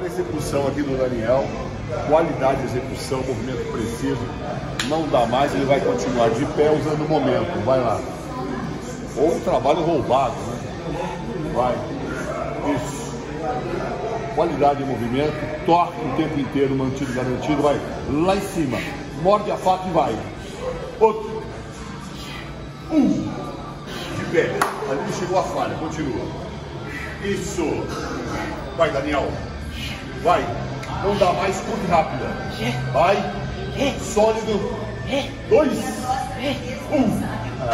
Olha a execução aqui do Daniel. Qualidade de execução, movimento preciso. Não dá mais, ele vai continuar de pé usando o momento. Vai lá. Ou um trabalho roubado, né? Vai. Isso. Qualidade de movimento, toque o tempo inteiro, mantido, garantido. Vai lá em cima. Morde a faca e vai. Outro. Um. De pé. Ali chegou a falha. Continua. Isso. Vai, Daniel. Vai. Não dá mais, curte rápida. Vai. Sólido. Dois. Um.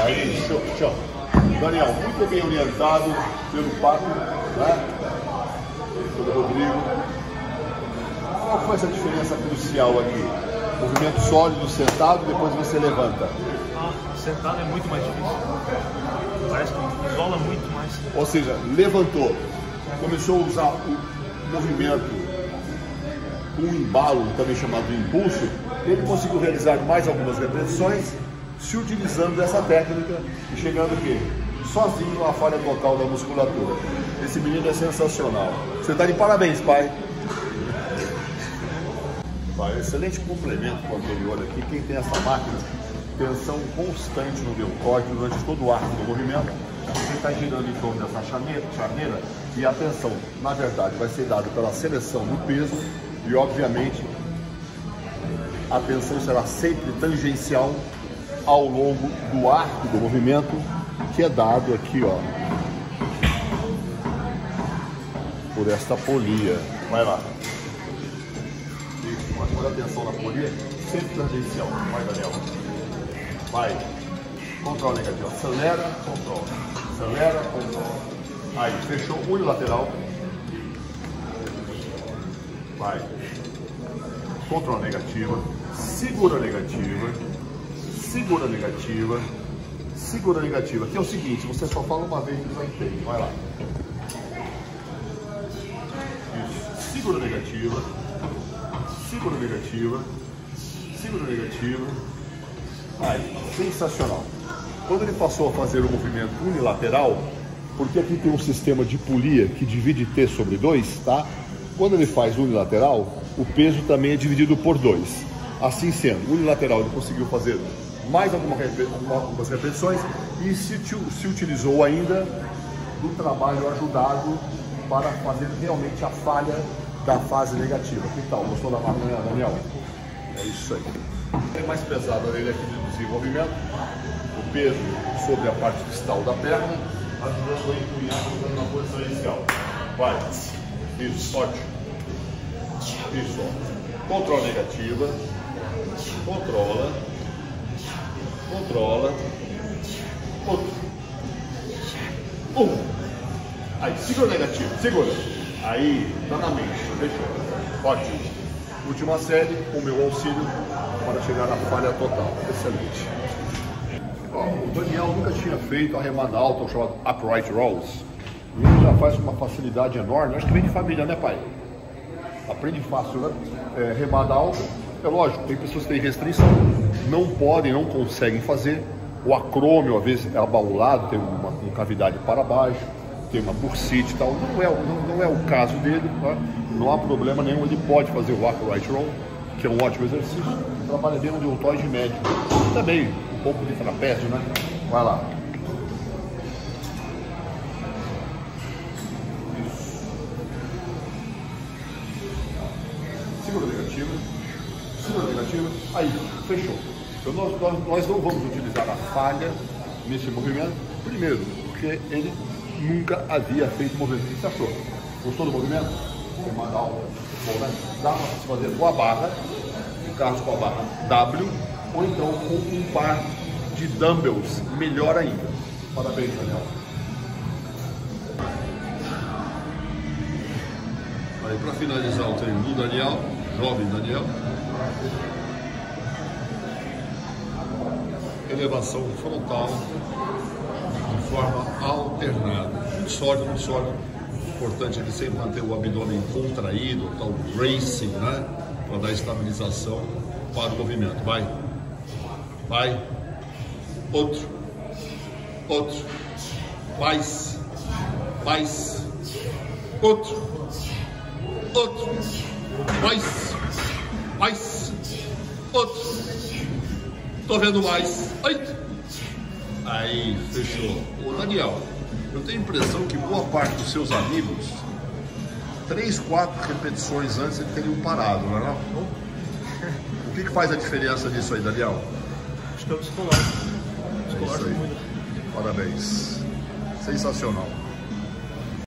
Aí, show, show. Daniel, muito bem orientado pelo Paco, né? Pelo Rodrigo. Qual foi essa diferença crucial aqui? Movimento sólido, sentado, depois você levanta. Ah, sentado é muito mais difícil. Parece que isola muito mais. Ou seja, levantou, começou a usar o movimento, um embalo, também chamado impulso, ele conseguiu realizar mais algumas repetições, se utilizando dessa técnica e chegando o quê? Sozinho à falha total da musculatura. Esse menino é sensacional. Você está de parabéns, pai. Pai, excelente complemento com o anterior aqui. Quem tem essa máquina, tensão constante no deltoide durante todo o arco do movimento. Você está girando em torno dessa charneira, charneira e a tensão, na verdade, vai ser dada pela seleção do peso e, obviamente, a tensão será sempre tangencial ao longo do arco do movimento, que é dado aqui, ó, por esta polia. Vai lá. Isso, agora atenção na polia, sempre tangencial. Vai, Daniel. Vai. Controle negativo. Acelera, controla. Acelera, controla. Aí, fechou unilateral. Vai. Controle negativa. Segura negativa. Segura negativa. Segura negativa. Que é o seguinte, você só fala uma vez e já. Vai lá. Isso. Segura negativa. Segura negativa. Segura negativa. Aí, sensacional. Quando ele passou a fazer o movimento unilateral, porque aqui tem um sistema de polia que divide T sobre 2, tá? Quando ele faz unilateral, o peso também é dividido por 2. Assim sendo, unilateral ele conseguiu fazer mais alguma, algumas repetições e se, se utilizou ainda do trabalho ajudado para fazer realmente a falha da fase negativa. Que tal? Gostou da máquina, Daniel? É isso aí. É mais pesado ele aqui de desenvolvimento, o peso sobre a parte distal da perna, ajudando a empunhar, na posição inicial. Vai. Isso, ótimo. Isso, ó. Controla negativa. Controla. Controla. Outro. Um. Aí, segura negativo. Segura. Aí, tá na mente. Fechou. Ótimo. Última série, com o meu auxílio para chegar na falha total. Excelente. Ó, o Daniel nunca tinha feito a remada alta, o chamado upright rolls. Ele já faz com uma facilidade enorme. Acho que vem de família, né, pai? Aprende fácil, né? É, remada alta. É lógico, tem pessoas que têm restrição, não podem, não conseguem fazer. O acrômio, às vezes, é abaulado, tem uma, uma cavidade para baixo, tem uma bursite e tal. Não é, não, não é o caso dele, tá? não há problema nenhum. Ele pode fazer o upright roll, que é um ótimo exercício. Trabalha bem no deltoide médio. Também um pouco de trapézio, né? Vai lá. Aí, fechou. Então nós, nós, nós não vamos utilizar a falha nesse movimento. Primeiro, porque ele nunca havia feito movimento. O que você achou? Gostou do movimento? Remada alta. Bom, né? Dá para se fazer com a barra, no caso com a barra W, ou então com um par de dumbbells, melhor ainda. Parabéns, Daniel. Aí para finalizar o treino do Daniel, jovem Daniel, elevação frontal de forma alternada. Muito sólido, muito sólido. Importante ele sempre manter o abdômen contraído, tal bracing, né? Para dar estabilização para o movimento. Vai. Vai. Outro. Outro. Mais. Mais. Outro. outro, mais, mais, outro. Tô vendo mais. Ai. Aí, fechou. Ô Daniel, eu tenho a impressão que boa parte dos seus amigos, três, quatro repetições antes eles teriam parado, não é não? O que, que faz a diferença nisso aí, Daniel? Acho que é o psicológico. É. Parabéns. Sensacional.